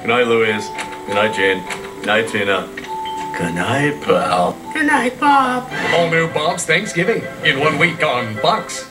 Good night, Louise. Good night, Gene. Good night, Tina. Good night, pal. Good night, Bob. All new Bob's Thanksgiving in one week on Fox.